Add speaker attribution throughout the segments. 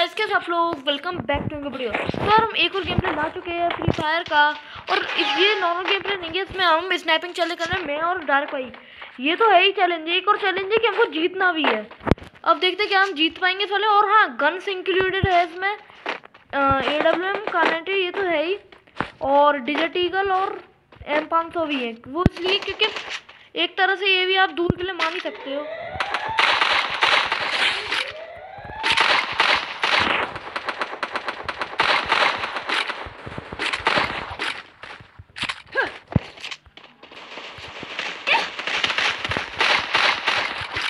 Speaker 1: Guys कैसे आप लोग? वेलकम बैक टू वीडियो तो हम एक और गेम प्ले ला चुके हैं फ्री फायर का। और ये नॉर्मल गेम प्ले नहीं है, इसमें हम स्नैपिंग चैलेंज कर रहे हैं, मैं और डार्क भाई। ये तो है ही चैलेंज एक और चैलेंज है कि हमको जीतना भी है। अब देखते हैं क्या हम जीत पाएँगे साले। और हाँ गन्स इंक्लूडेड है इसमें। ए डब्ल्यू एम कानेटी ये तो है ही। और डिजर्ट ईगल और एम पाँच सौ भी है। वो इसलिए क्योंकि एक तरह से ये भी आप दूर के लिए मान ही सकते हो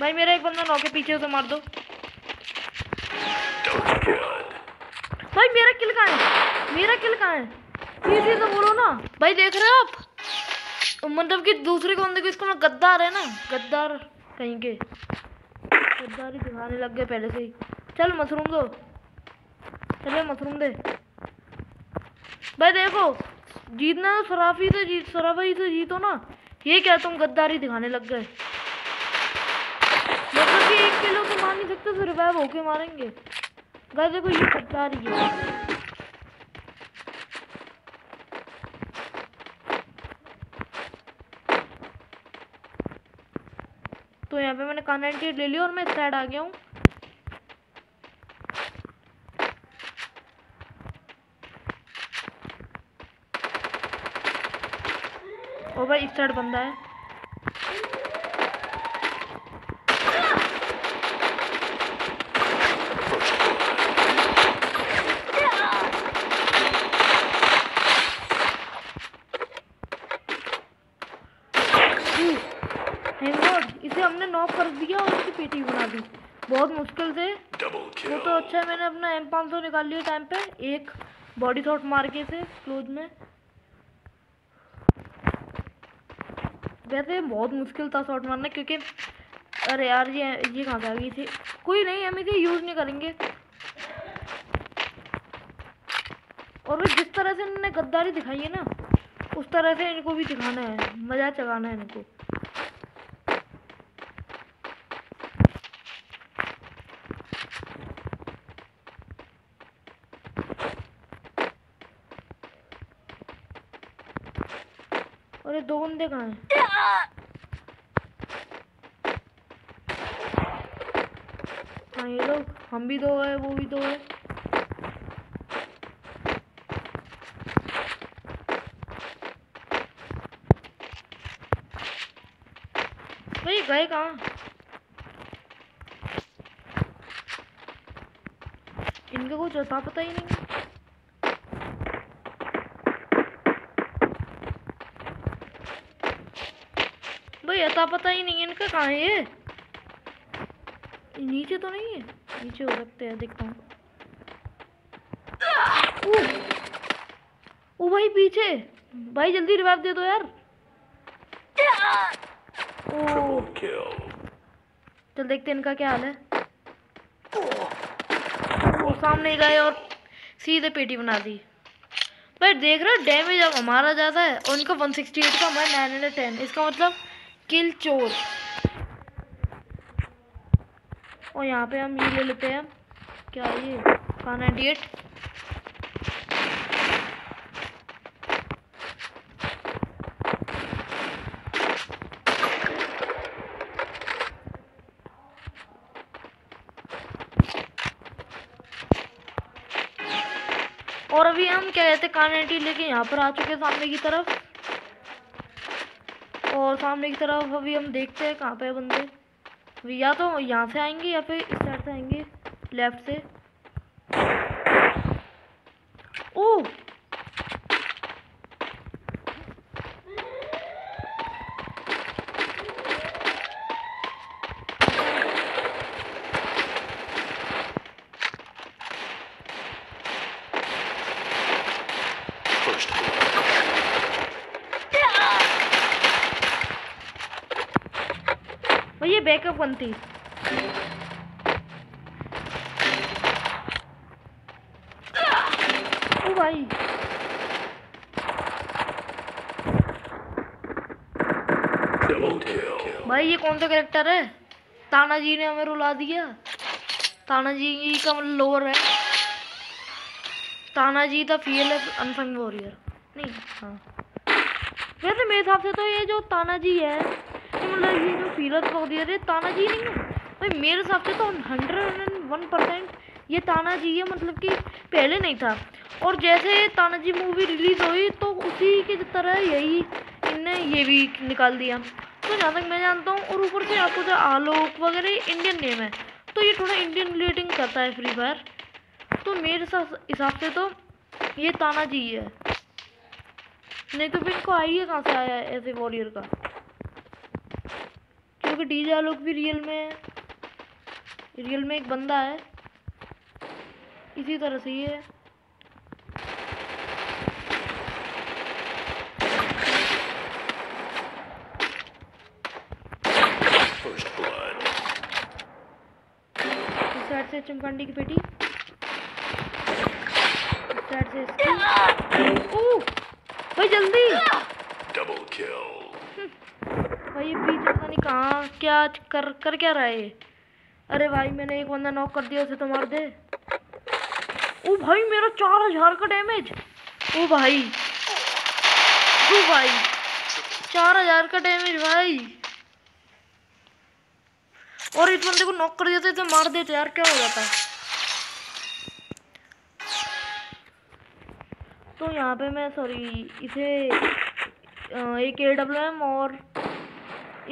Speaker 1: भाई मेरा एक बंदा नौके पीछे उसे मार दो। भाई मेरा किल कहाँ है? मेरा किल कहाँ है? पीछे तो बोलो ना। भाई देख रहे हो आप? मतलब कि दूसरे को को इसको ना गद्दार है ना। गद्दार कहीं के। गद्दार ही दिखाने लग गए पहले से ही। चल मशरूम दो। चले मशरूम दे। भाई देखो जीतना तो सराफी से जीत सराफी से जीतो ना। ये क्या तुम गद्दारी दिखाने लग गए? कि तो मार नहीं सकते तो रिवाइव होके मारेंगे। गाय देखो, ये गद्दारी है। तो यहाँ पे मैंने कान ले लिया और मैं साइड आ गया हूँ। ओ भाई, इस साइड बंदा है इसे हमने नॉक कर दिया और उसकी पेटी बना दी। बहुत मुश्किल से। वो तो अच्छा है मैंने अपना एम पाँच सौ निकाल लिया टाइम पे। एक बॉडी शॉट मार के से क्लोज में। वैसे बहुत मुश्किल था शॉट मारना क्योंकि अरे यार ये ये कहाँ से आ गई थी? कोई नहीं हम इसे यूज़ नहीं करेंगे। और वो जिस तरह से इन्होंने गद्दारी दिखाई है ना उस तरह से इनको भी दिखाना है। मज़ा चगाना है इनको अरे दो बंदे कहाँ हैं? हाँ ये लोग, हम भी दो है, वो भी दो है। भाई, गए कहाँ? इनका कुछ अता पता ही नहीं। भाई अता पता ही नहीं है इनका कहाँ है ये। नीचे तो नहीं है? नीचे हो सकते हैं देखता हूँ। ओ भाई पीछे। भाई जल्दी रिवाइव दे दो यार। ओ चल देखते हैं इनका क्या हाल है। वो सामने गए और सीधे पेटी बना दी। भाई देख रहे हो डैमेज अब हमारा ज़्यादा है और इनका 168 का हमारा 910 इसका मतलब किल चोर। और यहाँ पे हम ये ले लेते हैं। क्या ये? का नाइन्टी एट और अभी हम क्या कहते हैं कानेटी लेके यहाँ पर आ चुके हैं सामने की तरफ़। और सामने की तरफ़ अभी हम देखते हैं कहाँ पे है बंदे। अभी या तो यहाँ से आएँगे या फिर इस साइड से आएँगे, लेफ़्ट से। ओ बैकअप बनती ओ भाई। भाई, ये कौन सा करेक्टर है? ताना जी ने हमें रुला दिया। तानाजी का मतलब लोअर है। Tanaji the fearless unsung warrior नहीं हाँ। वैसे मेरे हिसाब से तो ये जो ताना जी है ये मतलब ये जो फीयरलेस वॉरियर है तानाजी नहीं है? भाई, मेरे हिसाब से तो हंड्रेड एंड वन परसेंट ये ताना जी है मतलब कि पहले नहीं था। और जैसे ताना जी मूवी रिलीज़ हुई तो उसी की तरह यही इनने ये भी निकाल दिया। तो जहाँ तक मैं जानता हूँ, और ऊपर से आपको जो आलोक वगैरह इंडियन नेम है। तो ये थोड़ा इंडियन रिलेटिंग करता है फ्री फायर तो मेरे हिसाब से तो ये ताना जी है। नहीं तो फिर इनको आइडिया कहाँ से आया ऐसे वॉरियर का? क्योंकि डीजे आलोक भी रियल में है। रियल में एक बंदा है। इसी तरह से ये साइड से चमकांडी की पेटी। साइड से इसकी। भाई जल्दी! डबल किल भाई ये बीच पता नहीं कहाँ, क्या कर कर क्या रहा है अरे भाई, मैंने एक बंदा नॉक कर दिया, उसे तो मार दे। ओ भाई, मेरा चार हज़ार का डैमेज ओ भाई ओ भाई, चार हज़ार का डैमेज भाई। और इस बंदे को नॉक कर देते तो मार देते यार क्या हो जाता? तो यहाँ पे मैं सॉरी इसे एक ए डब्ल्यू एम और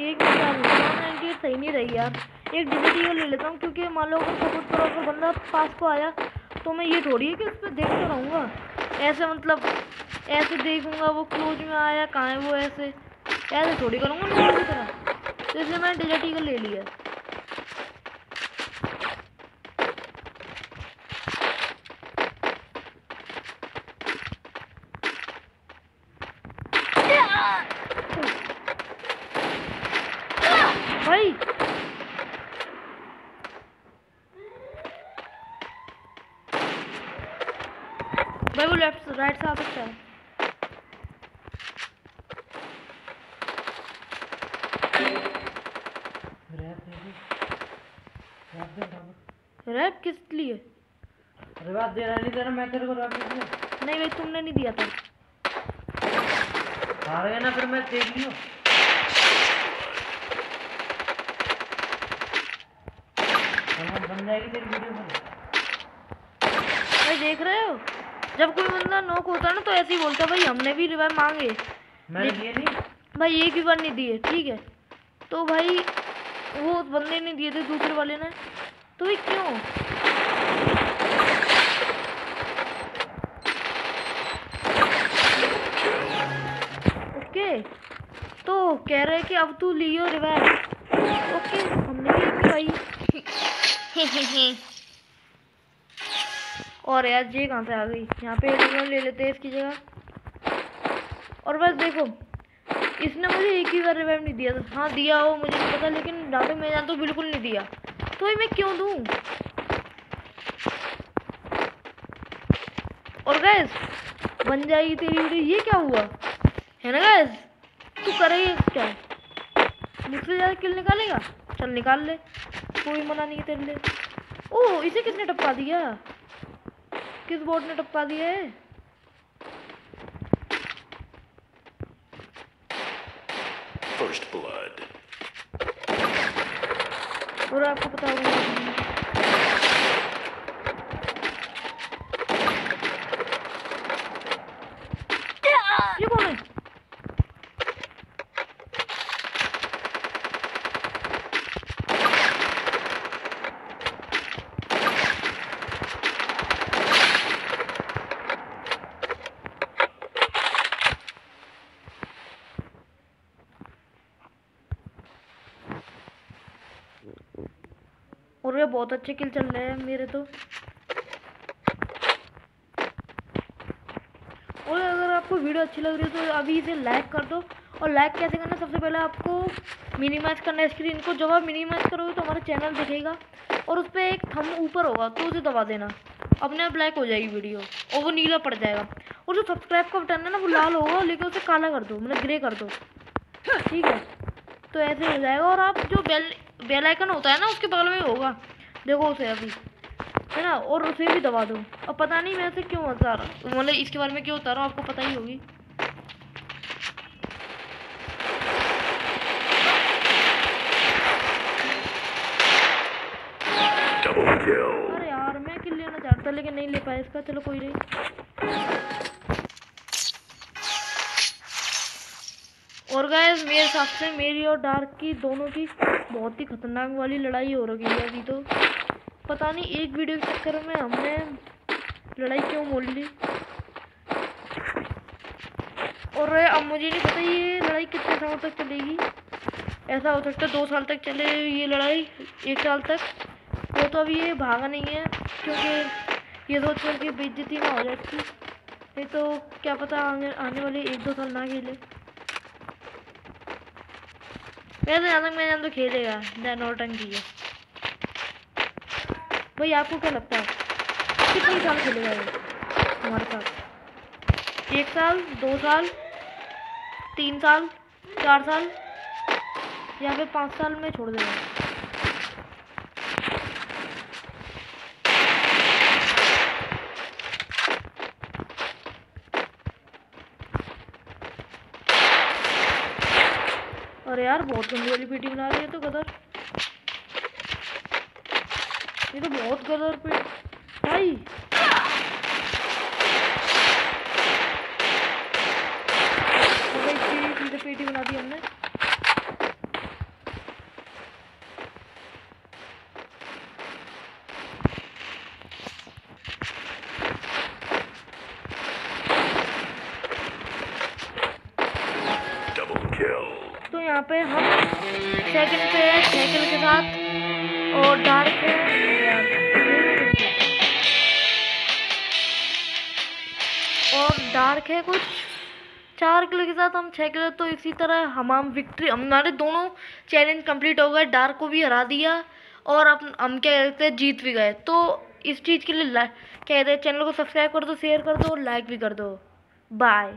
Speaker 1: एक नाइनटी सही नहीं रही यार। एक डिजिटी ले लेता हूँ, क्योंकि मान लो अगर सपोर्ट करो अगर बंदा पास को आया तो मैं ये थोड़ी है कि उस पर देखता रहूँगा। ऐसे मतलब ऐसे देखूँगा वो क्लोज में आया, कहाँ है वो ऐसे। ऐसे थोड़ी करूँगा तो इसलिए मैंने डिजिटी का ले लिया भाई भाई वो लेफ़्ट राइट से आ सकता है रैप किस लिए?
Speaker 2: रैप दे रहा नहीं दे रहा मैं तेरे को रैप दे
Speaker 1: नहीं भाई तुमने नहीं दिया था।
Speaker 2: हार गया ना फिर मैं देख लियो। बन जाएगी तेरी वीडियो
Speaker 1: भाई देख रहे हो? जब कोई बंदा नोक होता है ना तो ऐसे ही बोलता है भाई हमने भी रिवाइव मांगे।
Speaker 2: मैंने दिए नहीं।
Speaker 1: भाई एक भी बार नहीं दिए ठीक है? तो भाई वो बंदे ने दिए थे दूसरे वाले ने। तो क्यों? ओके तो कह रहे कि अब तू लियो रिवाइव ओके, हमने भी भाई और यार, ये कहाँ से आ गई? यहाँ पे एक ले लेते हैं इसकी जगह। और बस देखो, इसने मुझे एक ही बार रिवाइव नहीं दिया था। हाँ दिया हो मुझे नहीं पता, लेकिन डाटो मैं जानता हूँ बिल्कुल नहीं दिया। तो मैं क्यों दूँ? और गैस बन जाएगी तेरी वीडियो ये क्या हुआ? है ना गैस तू करेगी क्या? मुझसे ज़्यादा किल निकालेगा? चल निकाल ले। कोई मना नहीं तेरे लिए। ओ इसे किसने टपका दिया? किस बोर्ड ने टपका दिया है?
Speaker 3: First blood.
Speaker 1: और आपको पता होगा ये कौन है और ये बहुत अच्छे किल चल रहे हैं मेरे तो। और अगर आपको वीडियो अच्छी लग रही है तो अभी इसे लाइक कर दो। और लाइक कैसे करना सबसे पहले आपको मिनिमाइज करना है स्क्रीन को। जब आप मिनिमाइज करोगे तो हमारा चैनल दिखेगा और उस पर एक थम ऊपर होगा तो उसे दबा देना। अपने आप ब्लैक हो जाएगी वीडियो और वो नीला पड़ जाएगा। और जो सब्सक्राइब का बटन है ना, वो लाल होगा, लेकिन उसे काला कर दो मतलब ग्रे कर दो। ठीक है? तो ऐसे हो जाएगा और आप जो बेल बेल आइकन होता है ना, उसके बगल में होगा। देखो उसे अभी। है ना? और उसे भी दबा दो। अब पता नहीं मैं ऐसे क्यों रहा। मतलब इसके बारे में क्यों बता रहा आपको पता ही होगी। अरे यार मैं किल लेना चाहता लेकिन नहीं ले पाया इसका। चलो कोई नहीं। और गाइस मेरे हिसाब से मेरी और डार्क की दोनों की बहुत ही खतरनाक वाली लड़ाई हो रही है अभी तो। पता नहीं, एक वीडियो के चक्कर में हमने लड़ाई क्यों मोल ली? और अब मुझे नहीं पता ये लड़ाई कितने सालों तक चलेगी। ऐसा हो सकता है दो साल तक चले ये लड़ाई, एक साल तक। वो तो अभी ये भागा नहीं है, क्योंकि ये सोच कर के बेइज्जती ना हो जाती नहीं तो क्या पता आने आने वाले एक दो साल ना खेले। वैसे यहाँ तक मैंने तो खेलेगा नौटंकी है। भाई, आपको क्या लगता है? कितने साल खेलेगा ये? हमारे साथ। एक साल, दो साल, तीन साल, चार साल, या फिर पाँच साल में छोड़ देगा। अरे यार बहुत गंदी वाली पीटी बना रही है तो गदर। ये तो बहुत गदर पीट भाई अबे इतनी सीधे पेटी बना दी हमने
Speaker 3: Double kill.
Speaker 1: तो यहाँ पे हम सेकंड पे है साइकिल के साथ और डार्क है। और डार्क है कुछ। चार किलो के साथ हम छः किलो तो इसी तरह हम हम विक्ट्री हमारे दोनों चैलेंज कंप्लीट हो गए। डार्क को भी हरा दिया और अब हम क्या कहते हैं, जीत भी गए। तो इस चीज़ के लिए क्या कहते हैं चैनल को सब्सक्राइब कर दो शेयर कर दो और लाइक भी कर दो। बाय